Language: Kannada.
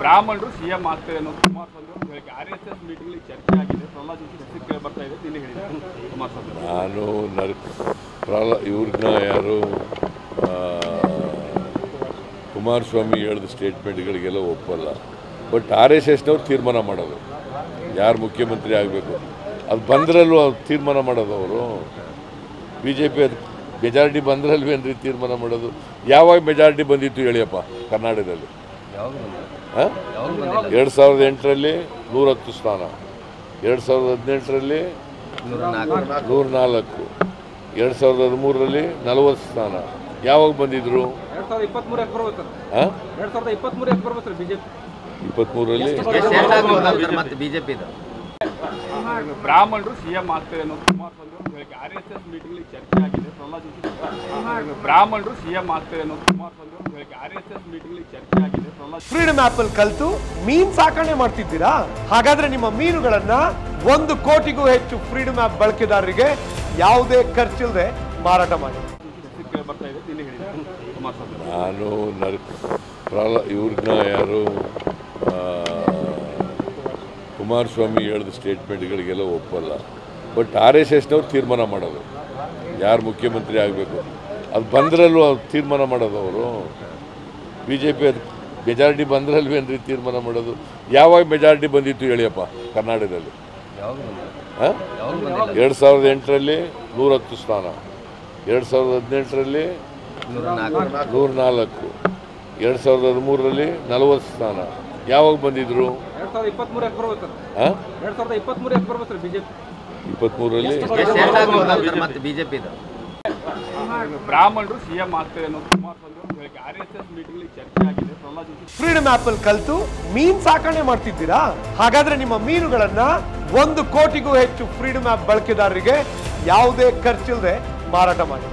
ಬ್ರಾಹ್ಮಣರು ಸಿಎಂ ಆಗ್ತಾರೆ ಅನ್ನೋದು ಕುಮಾರಸ್ವಾಮಿ ಹೇಳಿಕೆ ಆರ್ ಎಸ್ ಎಸ್ ಮೀಟಿಂಗ್ ಚರ್ಚೆ ಆಗಿದೆ. ಪ್ರಹ್ಲಾದ್ ಜೋಶಿ ಕೇಳಿ ಬರ್ತಾ ಇದೆ. ನಿನ್ನೆ ಹೇಳಿದ್ದಾರೆ ಕುಮಾರಸ್ವಾಮಿ. ನಾನು ನರ್ ಪ್ರಹ್ಲ, ಇವ್ರನ್ನ ಯಾರು ಕುಮಾರಸ್ವಾಮಿ ಹೇಳಿದ ಸ್ಟೇಟ್ಮೆಂಟ್ಗಳಿಗೆಲ್ಲ ಒಪ್ಪಲ್ಲ. ಬಟ್ ಆರ್ ಎಸ್ ಎಸ್ನವ್ರು ತೀರ್ಮಾನ ಮಾಡೋದು. ಯಾರು ಮುಖ್ಯಮಂತ್ರಿ ಆಗಬೇಕು? ಅದು ಬಂದ್ರಲ್ಲೂ ಅವ್ರು ತೀರ್ಮಾನ ಮಾಡೋದು ಅವರು. ಬಿ ಜೆ ಪಿ ಅದು ಮೆಜಾರಿಟಿ ಬಂದ್ರಲ್ವೇನ್ರಿ ತೀರ್ಮಾನ ಮಾಡೋದು? ಯಾವಾಗ ಮೆಜಾರಿಟಿ ಬಂದಿತ್ತು ಹೇಳಿಯಪ್ಪ ಕರ್ನಾಟಕದಲ್ಲಿ? ಎರಡು ಸಾವಿರದ ಎಂಟರಲ್ಲಿ ನೂರಹತ್ತು ಸ್ಥಾನ. ಎರಡು ಸಾವಿರದ ಹದಿನೆಂಟರಲ್ಲಿ ನೂರ ನಾಲ್ಕು ಎರಡು ಸಾವಿರದ ಹದಿಮೂರರಲ್ಲಿ ನಲವತ್ತು ಸ್ಥಾನ. ಯಾವಾಗ ಬಂದಿದ್ರು? ಇಪ್ಪತ್ತ್ಮೂರಲ್ಲಿ ಬಿಜೆಪಿ? ಬ್ರಾಹ್ಮಣರು ಸಿಎಂ ಆಗ್ತಾರೆ ಅನ್ನೋದು ಕುಮಾರಸ್ವಾಮಿ ಅವರು ಹೇಳಿಕೆ. ಆರ್ ಎಸ್ ಎಸ್ ಮೀಟಿಂಗ್ ಚರ್ಚೆ ಆಗಿದೆ. ಪ್ರಹ್ಲಾದ್ ಜೋಶಿ ಬ್ರಾಹ್ಮಣರು ಸಿಎಂ ಆಗ್ತಾರೆ ಅನ್ನೋದು ಕುಮಾರಸ್ವಾಮಿ ಅವರು ಹೇಳಿಕೆ. ಆರ್ ಎಸ್ ಎಸ್ ಮೀಟಿಂಗ್ ಚರ್ಚೆ ಆಗಿದೆ. ಪ್ರಹ್ಲಾದ್ ಫ್ರೀಡಮ್ ಆಪ್ ಅಲ್ಲಿ ಕಲ್ತು ಮೀನ್ ಸಾಕಣೆ ಮಾಡ್ತಿದ್ದೀರಾ? ಹಾಗಾದ್ರೆ ನಿಮ್ಮ ಮೀನುಗಳನ್ನ ಒಂದು ಕೋಟಿಗೂ ಹೆಚ್ಚು ಫ್ರೀಡಮ್ ಆಪ್ ಬಳಕೆದಾರರಿಗೆ ಯಾವುದೇ ಖರ್ಚಿಲ್ಲದೆ ಮಾರಾಟ ಮಾಡಿ. ನಾನು ಪ್ರಹ್ಲಾ ಇವ್ರನ್ನ ಯಾರು ಆ, ಕುಮಾರಸ್ವಾಮಿ ಹೇಳಿದ ಸ್ಟೇಟ್ಮೆಂಟ್ಗಳಿಗೆಲ್ಲ ಒಪ್ಪಲ್ಲ. ಬಟ್ ಆರ್ ಎಸ್ ಎಸ್ನವ್ರು ತೀರ್ಮಾನ ಮಾಡೋದು. ಯಾರು ಮುಖ್ಯಮಂತ್ರಿ ಆಗಬೇಕು? ಅದು ಬಂದ್ರಲ್ವ ಅವ್ರು ತೀರ್ಮಾನ ಮಾಡೋದು ಅವರು. ಬಿ ಜೆ ಪಿ ಅದು ಮೆಜಾರಿಟಿ ಬಂದ್ರಲ್ವೇನ್ರಿ ತೀರ್ಮಾನ ಮಾಡೋದು. ಯಾವಾಗ ಮೆಜಾರಿಟಿ ಬಂದಿತ್ತು ಹೇಳಿಯಪ್ಪ ಕರ್ನಾಟಕದಲ್ಲಿ? ಹಾಂ? ಎರಡು ಸಾವಿರದ ಎಂಟರಲ್ಲಿ ನೂರಹತ್ತು ಸ್ಥಾನ. ಎರಡು ಸಾವಿರದ ಹದಿನೆಂಟರಲ್ಲಿ ನೂರ ನಾಲ್ಕು ಎರಡು ಸಾವಿರದ ಹದಿಮೂರರಲ್ಲಿ ನಲವತ್ತು ಸ್ಥಾನ. ಯಾವಾಗ ಬಂದಿದ್ರು? ಇಪ್ಪತ್ಮೂರಲ್ಲಿ? ಬ್ರಾಹ್ಮಣರು ಸಿಎಂ ಆಗ್ತಾರೆ ಫ್ರೀಡಮ್ ಆಪ್ ಅಲ್ಲಿ ಕಲ್ತು ಮೀನ್ ಸಾಕಣೆ ಮಾಡ್ತಿದ್ದೀರಾ? ಹಾಗಾದ್ರೆ ನಿಮ್ಮ ಮೀನುಗಳನ್ನ ಒಂದು ಕೋಟಿಗೂ ಹೆಚ್ಚು ಫ್ರೀಡಮ್ ಆಪ್ ಬಳಕೆದಾರರಿಗೆ ಯಾವುದೇ ಖರ್ಚಿಲ್ಲದೆ ಮಾರಾಟ ಮಾಡಿ.